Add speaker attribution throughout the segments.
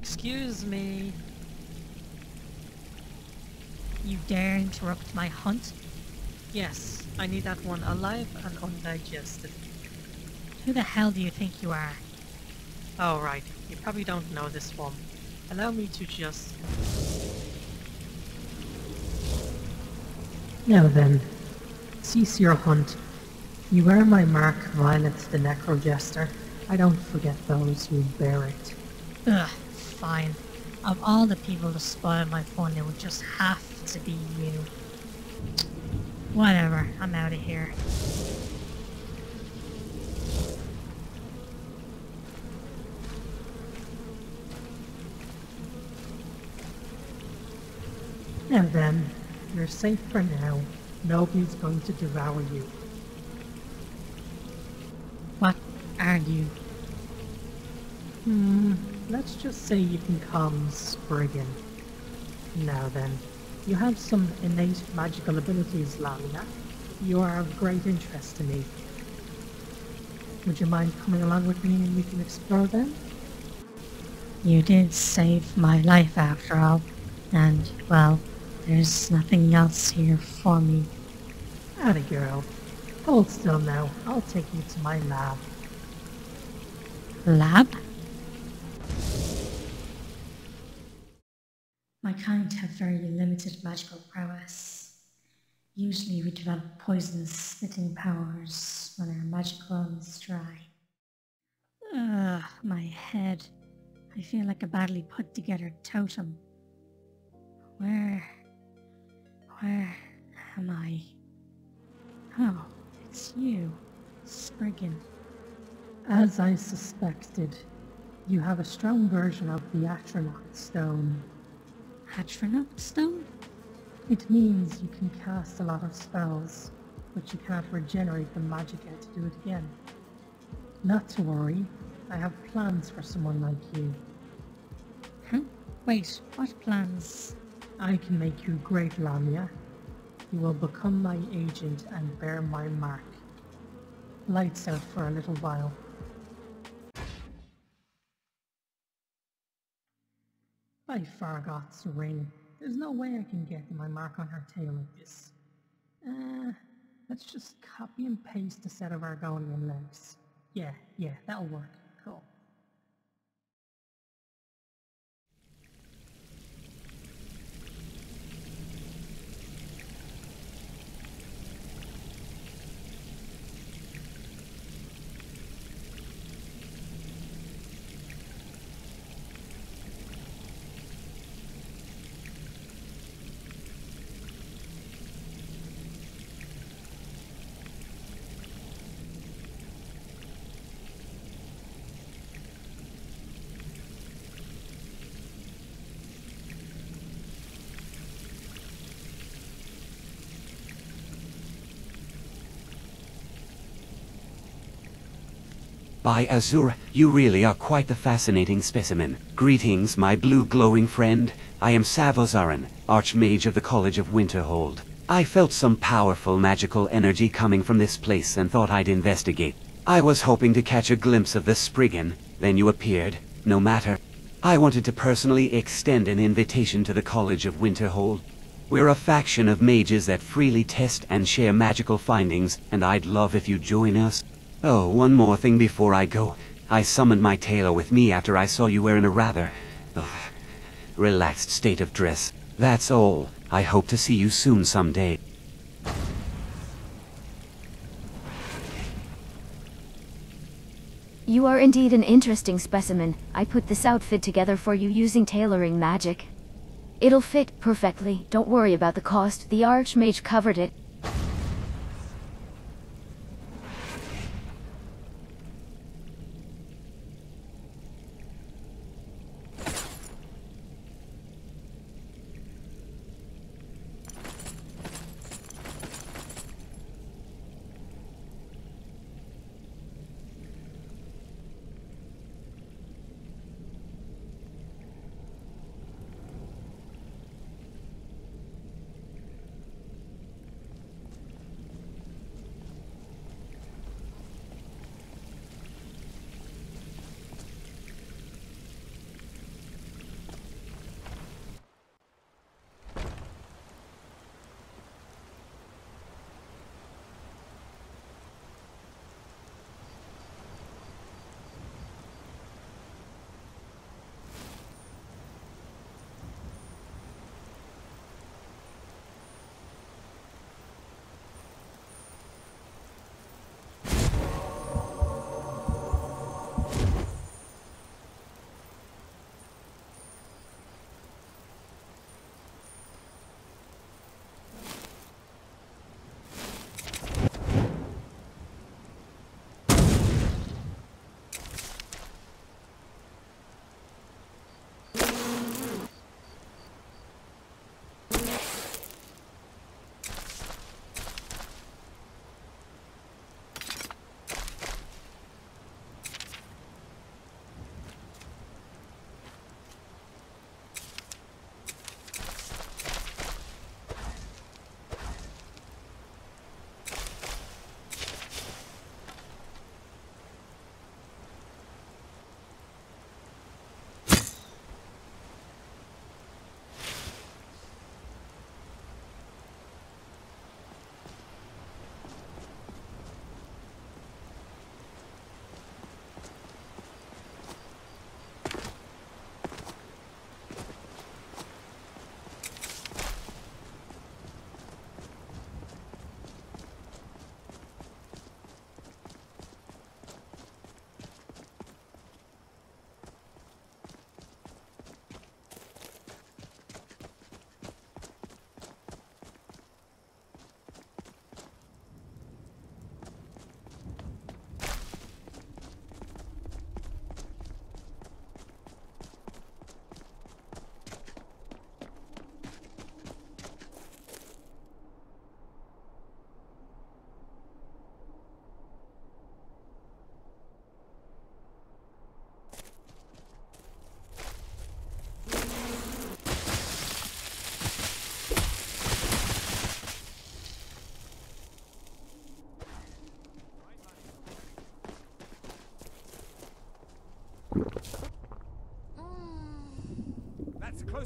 Speaker 1: Excuse me.
Speaker 2: You dare interrupt my hunt?
Speaker 1: Yes, I need that one alive and undigested.
Speaker 2: Who the hell do you think you are?
Speaker 1: Oh, right. You probably don't know this one. Allow me to just... Now then, cease your hunt. You are my mark, Violet the Necrojester. I don't forget those who bear it.
Speaker 2: Ugh, fine. Of all the people to spoil my fun, it would just have to be you. Whatever, I'm out of here.
Speaker 1: And then, you're safe for now. Nobody's going to devour you.
Speaker 2: What are you?
Speaker 1: Let's just say you can come Spriggan. Now then, you have some innate magical abilities, Lamia. You are of great interest to me. Would you mind coming along with me and we can explore them?
Speaker 2: You did save my life after all, and, well, there's nothing else here for me.
Speaker 1: Atta girl. Hold still now. I'll take you to my lab.
Speaker 2: Lab? My kind have very limited magical prowess. Usually we develop poisonous spitting powers when our magical runs dry. Ugh, my head. I feel like a badly put together totem. Where... Where am I? Oh, it's you, Spriggan.
Speaker 1: As I suspected, you have a strong version of the Atronach stone.
Speaker 2: Atronach stone?
Speaker 1: It means you can cast a lot of spells, but you can't regenerate the magicka to do it again. Not to worry, I have plans for someone like you.
Speaker 2: Huh? Wait, what plans?
Speaker 1: I can make you great, Lamia. You will become my agent and bear my mark. Lights out for a little while. By Fargoth's ring, there's no way I can get my mark on her tail like this. Uh, let's just copy and paste a set of Argonian legs. Yeah, yeah, that'll work.
Speaker 3: By Azura, you really are quite the fascinating specimen. Greetings, my blue glowing friend. I am Savos Aren, Archmage of the College of Winterhold. I felt some powerful magical energy coming from this place and thought I'd investigate. I was hoping to catch a glimpse of the Spriggan, then you appeared. No matter. I wanted to personally extend an invitation to the College of Winterhold. We're a faction of mages that freely test and share magical findings, and I'd love if you'd join us. Oh, one more thing before I go. I summoned my tailor with me after I saw you were in a rather... ugh, relaxed state of dress. That's all. I hope to see you soon someday.
Speaker 4: You are indeed an interesting specimen. I put this outfit together for you using tailoring magic. It'll fit perfectly. Don't worry about the cost. The Archmage covered it.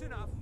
Speaker 5: Close enough.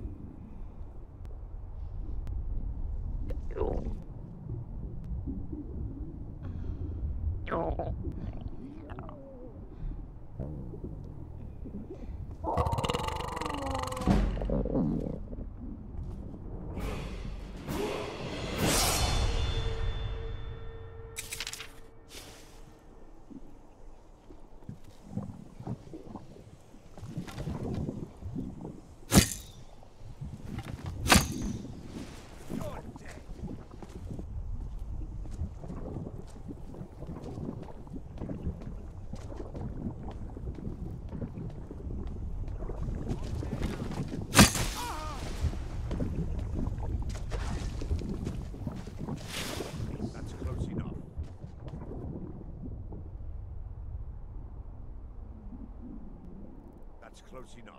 Speaker 5: close enough.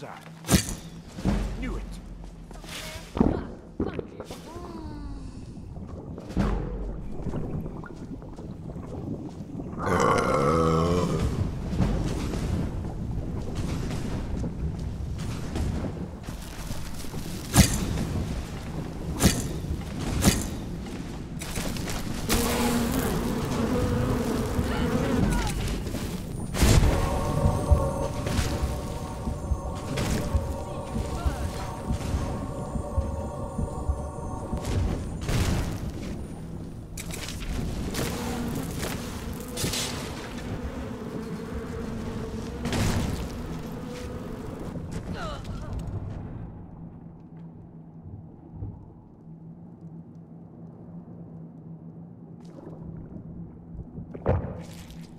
Speaker 5: What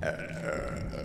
Speaker 5: Uh,